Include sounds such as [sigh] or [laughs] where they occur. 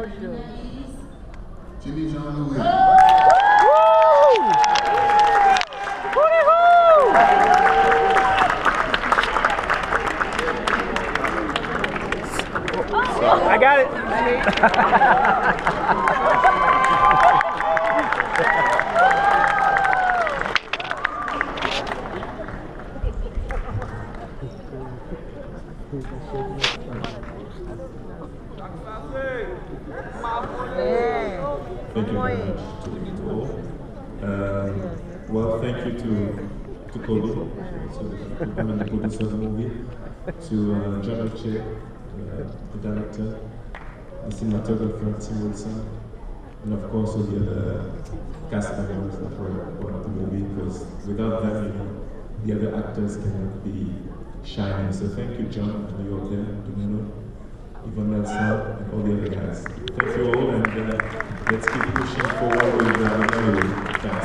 Jimmy Jean Louis. I got it. [laughs] Thank you very much to, to all. Um, well, thank you to to Kobe, so the the producer of the movie, to uh, John Uche, uh, the director, the cinematographer Tim Wilson, and of course all the other cast members that were the movie. Because without them, you know, the other actors cannot be shining. So thank you, John, and you out there, Domino. Yvonne Nelson, and all the other guys. Let's keep pushing forward with uh, Mary.